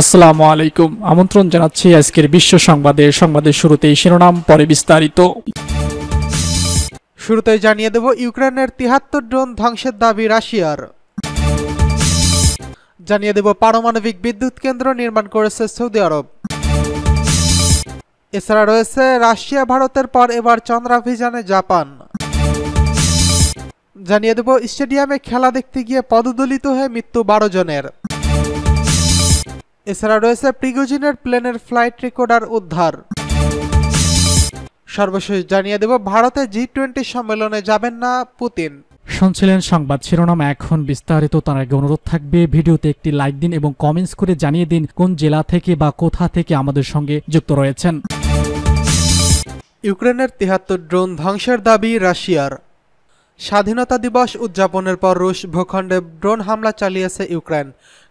আসসালামু আলাইকুম। আমন্ত্রণ জানাচ্ছি আজকের বিশ্ব সংবাদের সংবাদের শুরুতেই শিরোনাম, পরে বিস্তারিত। শুরুতেই জানিয়ে দেব, ইউক্রেনের তিহাত্তর ড্রোন ধ্বংসের দাবি রাশিয়ার। জানিয়ে দেব, পারমাণবিক বিদ্যুৎ কেন্দ্র নির্মাণ করেছে সৌদি আরব। এছাড়া রয়েছে রাশিয়া, ভারতের পর এবার চন্দ্রাভিযানে জাপান। জানিয়ে দেব, স্টেডিয়ামে খেলা দেখতে গিয়ে পদদলিত হয়ে মৃত্যু বারো জনের। এছাড়া রয়েছে প্রিগোজিনের প্লেনের ফ্লাইট রেকর্ডার উদ্ধার। সর্বশেষ জানিয়ে দেব ভারতে জি টোয়েন্টি সম্মেলনে যাবেন না পুতিন। শুনছিলেন সংবাদ শিরোনাম এখন বিস্তারিত তার আগে অনুরোধ থাকবে ভিডিওতে একটি লাইক দিন এবং কমেন্টস করে জানিয়ে দিন কোন জেলা থেকে বা কোথা থেকে আমাদের সঙ্গে যুক্ত রয়েছেন। ইউক্রেনের তিহাত্তর ড্রোন ধ্বংসের দাবি রাশিয়ার। স্বাধীনতা দিবস উদযাপনের পর রুশ ভূখণ্ডে ড্রোন হামলা চালিয়েছে ইউক্রেন।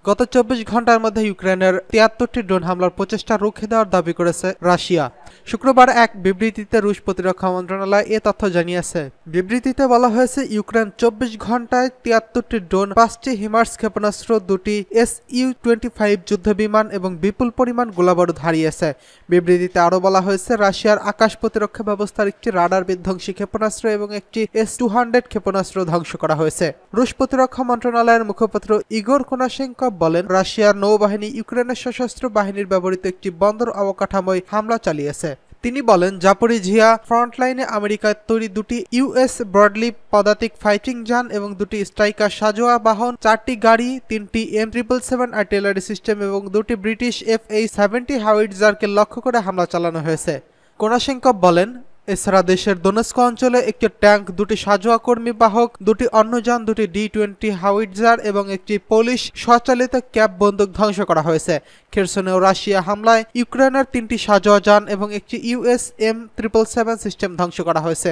গত চব্বিশ ঘণ্টার মধ্যে ইউক্রেনের তিয়াত্তরটি ড্রোন হামলার প্রচেষ্টা রুখে দেওয়ার দাবি করেছে রাশিয়া। শুক্রবার এক বিবৃতিতে রুশ প্রতিরক্ষা মন্ত্রণালয় এ তথ্য জানিয়েছে। বিবৃতিতে বলা হয়েছে, ইউক্রেন চব্বিশ ঘন্টায় তিয়াত্তরটি ড্রোন, পাঁচটি হিমার্স ক্ষেপণাস্ত্র, দুটি এস ইউ টোয়েন্টি ফাইভ যুদ্ধ বিমান এবং বিপুল পরিমাণ গোলাবারুদ হারিয়েছে। বিবৃতিতে আরও বলা হয়েছে, রাশিয়ার আকাশ প্রতিরক্ষা ব্যবস্থার একটি রাডার বিধ্বংসী ক্ষেপণাস্ত্র এবং একটি এস টু হান্ড্রেড ক্ষেপণাস্ত্র ধ্বংস করা হয়েছে। রুশ প্রতিরক্ষা মন্ত্রণালয়ের মুখপাত্র ইগোর কোনাশেঙ্কভ বলেন, রাশিয়ার নৌবাহিনী ইউক্রেনের সশস্ত্র বাহিনীর ব্যবহৃত একটি বন্দর অবকাঠামোয় হামলা চালিয়েছে। তিনি বলেন জাপরিঝিয়া ফ্রন্টলাইনে আমেরিকার তৈরি দুটি ইউএস ব্রডলি পদাতিক ফাইটিং যান এবং দুটি স্ট্রাইকার সাজোয়া বাহন, চারটি গাড়ি, তিনটি M triple seven artillery system এবং দুটি ব্রিটিশ এফ এই সেভেন্টি হাউইটজারকে লক্ষ্য করে হামলা চালানো হয়েছে। কোনাশেঙ্কভ বলেন এছাড়া দেশের দোনেস্ক অঞ্চলে একটি ট্যাঙ্ক, দুটি সাজোয়া কর্মী বাহক, দুটি অন্য যান দুটি ডি টোয়েন্টি হাউইটজার এবং একটি পুলিশ স্বচালিত ক্যাব বন্দুক ধ্বংস করা হয়েছে। খেরসনেও রাশিয়া হামলায় ইউক্রেনের তিনটি সাজোয়া যান এবং একটি US M triple seven system ধ্বংস করা হয়েছে।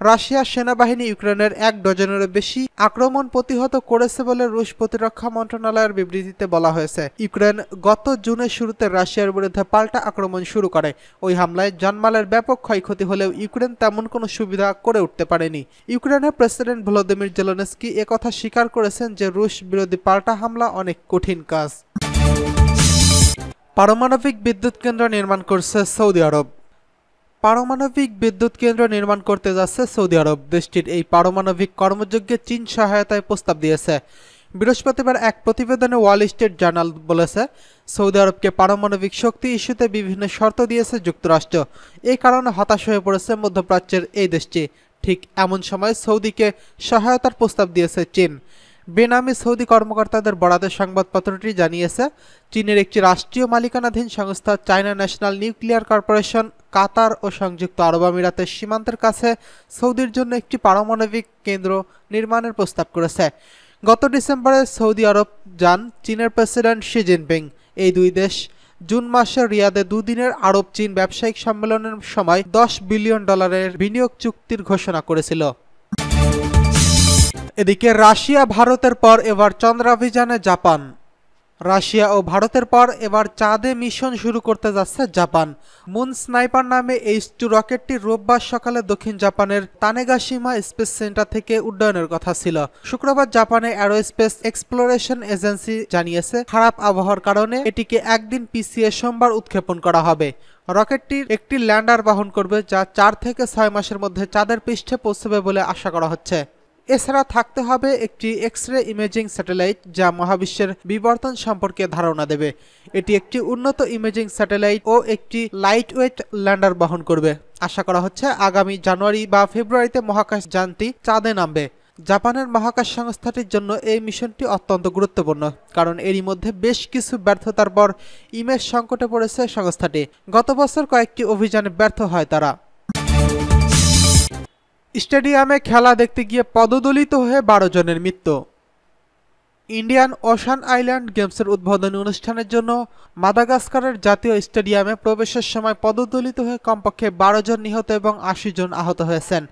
রাশিয়ার সেনাবাহিনী ইউক্রেনের এক ডজনেরও বেশি আক্রমণ প্রতিহত করেছে বলে রুশ প্রতিরক্ষা মন্ত্রণালয়ের বিবৃতিতে বলা হয়েছে। ইউক্রেন গত জুনের শুরুতে রাশিয়ার বিরুদ্ধে পাল্টা আক্রমণ শুরু করে। ওই হামলায় জানমালের ব্যাপক ক্ষয়ক্ষতি হলেও ইউক্রেন তেমন কোনো সুবিধা করে উঠতে পারেনি। ইউক্রেনের প্রেসিডেন্ট ভলোদিমির জেলনেস্কি একথা স্বীকার করেছেন যে রুশ বিরোধী পাল্টা হামলা অনেক কঠিন কাজ। পারমাণবিক বিদ্যুৎ কেন্দ্র নির্মাণ করছে সৌদি আরব। পারমাণবিক বিদ্যুৎ কেন্দ্র নির্মাণ করতে যাচ্ছে সৌদি আরব। দেশটির এই পারমাণবিক কর্মযজ্ঞে চীন সহায়তায় প্রস্তাব দিয়েছে। বৃহস্পতিবার এক প্রতিবেদনে ওয়াল স্ট্রিট জার্নাল বলেছে, সৌদি আরবকে পারমাণবিক শক্তি ইস্যুতে বিভিন্ন শর্ত দিয়েছে যুক্তরাষ্ট্র। এই কারণে হতাশ হয়ে পড়েছে মধ্যপ্রাচ্যের এই দেশটি। ঠিক এমন সময় সৌদিকে সহায়তার প্রস্তাব দিয়েছে চীন। বেনামি সৌদি কর্মকর্তাদের বরাতে সংবাদপত্রটি জানিয়েছে, চীনের একটি রাষ্ট্রীয় মালিকানাধীন সংস্থা China National Nuclear Corporation, Qatar ও সংযুক্ত আরব আমিরাতের সীমান্তের কাছে সৌদির জন্য একটি পারমাণবিক কেন্দ্র নির্মাণের প্রস্তাব করেছে। গত ডিসেম্বরে সৌদি আরব যান চীনের প্রেসিডেন্ট শি জিনপিং। এই দুই দেশ জুন মাসে রিয়াদে দুদিনের আরব চীন ব্যবসায়িক সম্মেলনের সময় দশ বিলিয়ন ডলারের বিনিয়োগ চুক্তির ঘোষণা করেছিল। এদিকে রাশিয়া ভারতের পর এবার চন্দ্রাভিযানে জাপান। রাশিয়া ও ভারতের পর এবার চাঁদে মিশন শুরু করতে যাচ্ছে জাপান। মুন স্নাইপার নামে এইচ টু রকেটটি রোববার সকালে দক্ষিণ জাপানের তানেগাসীমা স্পেস সেন্টার থেকে উড্ডয়নের কথা ছিল। শুক্রবার জাপানে অ্যারোস্পেস এক্সপ্লোরেশন এজেন্সি জানিয়েছে, খারাপ আবহাওয়ার কারণে এটিকে একদিন পিছিয়ে সোমবার উৎক্ষেপণ করা হবে। রকেটটির একটি ল্যান্ডার বহন করবে যা চার থেকে ছয় মাসের মধ্যে চাঁদের পৃষ্ঠে পৌঁছবে বলে আশা করা হচ্ছে। এছাড়া থাকতে হবে একটি এক্স রে ইমেজিং স্যাটেলাইট যা মহাবিশ্বের বিবর্তন সম্পর্কে ধারণা দেবে। এটি একটি উন্নত ইমেজিং স্যাটেলাইট ও একটি লাইট ওয়েট ল্যান্ডার বহন করবে। আশা করা হচ্ছে আগামী জানুয়ারি বা ফেব্রুয়ারিতে মহাকাশ যানটি চাঁদে নামবে। জাপানের মহাকাশ সংস্থাটির জন্য এই মিশনটি অত্যন্ত গুরুত্বপূর্ণ, কারণ এরই মধ্যে বেশ কিছু ব্যর্থতার পর ইমেজ সংকটে পড়েছে সংস্থাটি। গত বছর কয়েকটি অভিযানে ব্যর্থ হয় তারা। স্টেডিয়ামে খেলা দেখতে গিয়ে পদদলিত হয়ে বারো জনের মৃত্যু। ইন্ডিয়ান ওশান আইল্যান্ড গেমসের উদ্বোধনী অনুষ্ঠানের জন্য মাদাগাস্কারের জাতীয় স্টেডিয়ামে প্রবেশের সময় পদদলিত হয়ে কমপক্ষে বারো জন নিহত এবং আশি জন আহত হয়েছেন।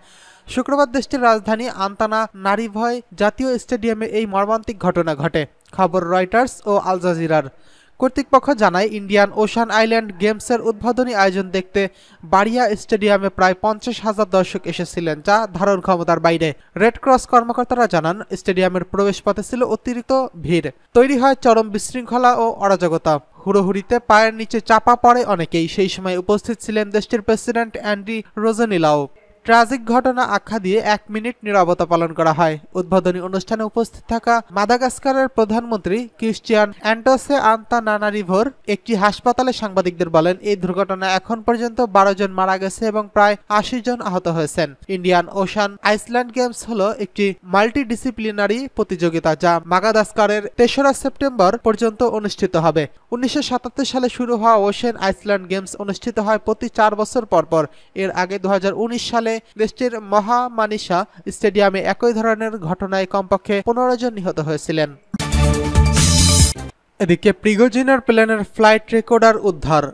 শুক্রবার দেশটির রাজধানী আন্তানা নারিভয় জাতীয় স্টেডিয়ামে এই মর্মান্তিক ঘটনা ঘটে। খবর রয়টার্স ও আল জাজিরার। কর্তৃপক্ষ জানায়, ইন্ডিয়ান ওশান আইল্যান্ড গেমসের উদ্বোধনী আয়োজন দেখতে বাড়িয়া স্টেডিয়ামে প্রায় পঞ্চাশ হাজার দর্শক এসেছিলেন, যা ধারণ ক্ষমতার বাইরে। রেড ক্রস কর্মকর্তারা জানান, স্টেডিয়ামের প্রবেশপথে ছিল অতিরিক্ত ভিড়। তৈরি হয় চরম বিশৃঙ্খলা ও অরাজকতা। হুড়োহুড়িতে পায়ের নিচে চাপা পড়ে অনেকেই। সেই সময় উপস্থিত ছিলেন দেশটির প্রেসিডেন্ট অ্যান্ডি রোজেনিলাও। ট্রাজিক ঘটনা আখ্যা দিয়ে এক মিনিট নীরবতা পালন করা হয়। উদ্বোধনী অনুষ্ঠানে উপস্থিত থাকা মাদাগাস্কারের প্রধানমন্ত্রী ক্রিশ্চিয়ান অ্যান্টোসে আন্তা নানারিভোর একটি হাসপাতালে সাংবাদিকদের বলেন, এই দুর্ঘটনা এখন পর্যন্ত বারো জন মারা গেছে এবং প্রায় আশি জন আহত হয়েছেন। ইন্ডিয়ান ওশান আইসল্যান্ড গেমস হলো একটি মাল্টি ডিসিপ্লিনারি প্রতিযোগিতা যা মাগাদাস্কারের তেসরা সেপ্টেম্বর পর্যন্ত অনুষ্ঠিত হবে। উনিশশো সাতাত্তর সালে শুরু হওয়া ওশেন আইসল্যান্ড গেমস অনুষ্ঠিত হয় প্রতি চার বছর পর পর। এর আগে দু হাজার উনিশ সালে দেশটির মহামানিসা স্টেডিয়ামে একই ধরনের ঘটনায় কমপক্ষে পনেরো জন নিহত হয়েছিলেন। এদিকে প্রিগোজিনের প্লেনের ফ্লাইট রেকর্ডার উদ্ধার।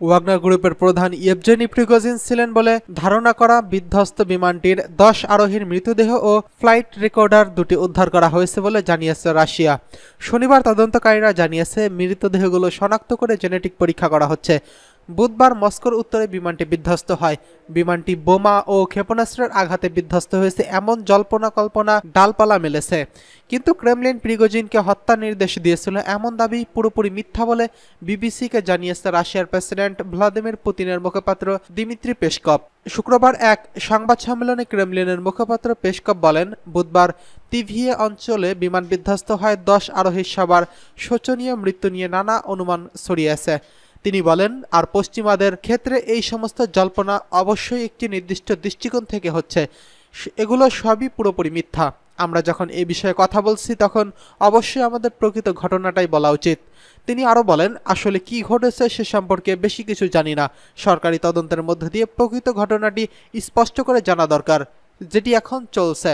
ওয়াগনার গ্রুপের প্রধান ইয়েবজেনি প্রিগোজিন ছিলেন বলে ধারণা করা বিধ্বস্ত বিমানটির দশ আরোহীর মৃতদেহ ও ফ্লাইট রেকর্ডার দুটি উদ্ধার করা হয়েছে বলে জানিয়েছে রাশিয়া। শনিবার তদন্তকারীরা জানিয়েছে, মৃতদেহগুলো শনাক্ত করে জেনেটিক পরীক্ষা করা হচ্ছে। বুধবার মস্কোর উত্তরে বিমানটি বিধ্বস্ত হয়। বিমানটি বোমা ও ক্ষেপণাস্ত্রের আঘাতে বিধ্বস্ত হয়েছে এমন জল্পনা কল্পনা ডালপালা মেলেছে। কিন্তু ক্রেমলিন প্রিগোজিনকে হত্যা নির্দেশ দিয়েছিল এমন দাবি পুরোপুরি মিথ্যা বলে বিবিসিকে জানিয়েছে রাশিয়ার প্রেসিডেন্ট ভ্লাদিমির পুতিনের মুখপাত্র দিমিত্রি পেশকপ শুক্রবার এক সংবাদ সম্মেলনে ক্রেমলিনের মুখপাত্র পেশকপ বলেন, বুধবার তিভিয়ে অঞ্চলে বিমান বিধ্বস্ত হয় দশ আরোহীর সবার শোচনীয় মৃত্যু নিয়ে নানা অনুমান ছড়িয়েছে তিনি বলেন, আর পশ্চিমাদের ক্ষেত্রে এই সমস্ত জল্পনা অবশ্যই একটি নির্দিষ্ট দৃষ্টিকোণ থেকে হচ্ছে। এগুলো সবই পুরোপুরি মিথ্যা। আমরা যখন এই বিষয়ে কথা বলছি, তখন অবশ্যই আমাদের প্রকৃত ঘটনাটাই বলা উচিত। তিনি আরও বলেন, আসলে কি ঘটেছে সে সম্পর্কে বেশি কিছু জানি না। সরকারি তদন্তের মধ্য দিয়ে প্রকৃত ঘটনাটি স্পষ্ট করে জানা দরকার, যেটি এখন চলছে।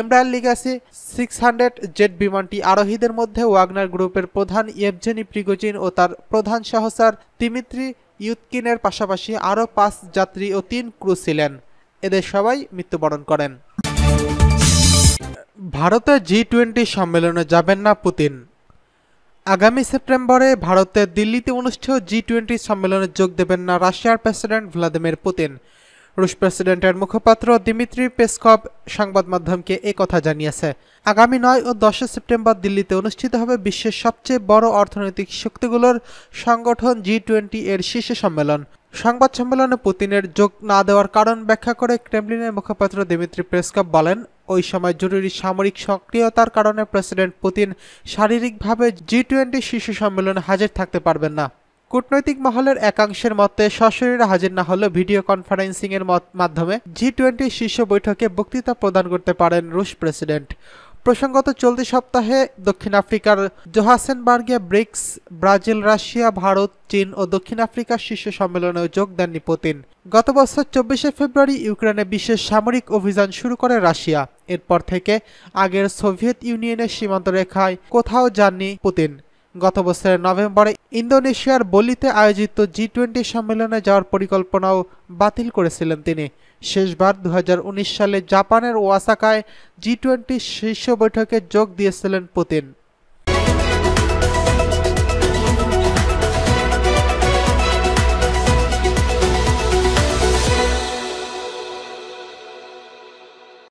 Embraer Legacy six hundred jet বিমানটি আরোহীদের মধ্যে ওয়াগনার গ্রুপের প্রধান ইয়েভজেনি প্রিগোজিন ও তার প্রধান সহসার তিমিত্রি ইউৎকিনের পাশাপাশি আরও পাঁচ যাত্রী ও তিন ক্রু ছিলেন। এদের সবাই মৃত্যুবরণ করেন। ভারতে জি টোয়েন্টি সম্মেলনে যাবেন না পুতিন। আগামী সেপ্টেম্বরে ভারতের দিল্লিতে অনুষ্ঠেয় জি টোয়েন্টি সম্মেলনে যোগ দেবেন না রাশিয়ার প্রেসিডেন্ট ভ্লাদিমির পুতিন। রুশ প্রেসিডেন্টের মুখপাত্র দিমিত্রি পেসকভ সংবাদ মাধ্যমকে এ কথা জানিয়েছে। আগামী নয় ও দশই সেপ্টেম্বর দিল্লিতে অনুষ্ঠিত হবে বিশ্বের সবচেয়ে বড় অর্থনৈতিক শক্তিগুলোর সংগঠন জি টোয়েন্টি এর শীর্ষ সম্মেলন। সংবাদ সম্মেলনে পুতিনের যোগ না দেওয়ার কারণ ব্যাখ্যা করে ক্রেমলিনের মুখপাত্র দিমিত্রি পেসকভ বলেন, ওই সময় জরুরি সামরিক সক্রিয়তার কারণে প্রেসিডেন্ট পুতিন শারীরিকভাবে জি টোয়েন্টি শীর্ষ সম্মেলনে হাজির থাকতে পারবেন না। কূটনৈতিক মহলের একাংশের মতে সশরীরে হাজির না হলেও ভিডিও কনফারেন্সিং এর মাধ্যমে জি টোয়েন্টি শীর্ষ বৈঠকে বক্তৃতা প্রদান করতে পারেন রুশ প্রেসিডেন্ট। প্রসঙ্গত, চলতি সপ্তাহে দক্ষিণ আফ্রিকার জোহাসেনবার্গে, ব্রিক্স, ব্রাজিল, রাশিয়া, ভারত, চীন ও দক্ষিণ আফ্রিকার শীর্ষ সম্মেলনেও যোগ দেননি পুতিন। গত বছর চব্বিশে ফেব্রুয়ারি ইউক্রেনে বিশেষ সামরিক অভিযান শুরু করে রাশিয়া। এরপর থেকে আগের সোভিয়েত ইউনিয়নের সীমান্ত রেখায় কোথাও যাননি পুতিন। গত বছরের নভেম্বরে ইন্দোনেশিয়ার বলিতে আয়োজিত জি টোয়েন্টি সম্মেলনে যাওয়ার পরিকল্পনাও বাতিল করেছিলেন তিনি। শেষবার দু হাজার উনিশ সালে জাপানের ওয়াসাকায় জি টোয়েন্টি শীর্ষ বৈঠকে যোগ দিয়েছিলেন পুতিন।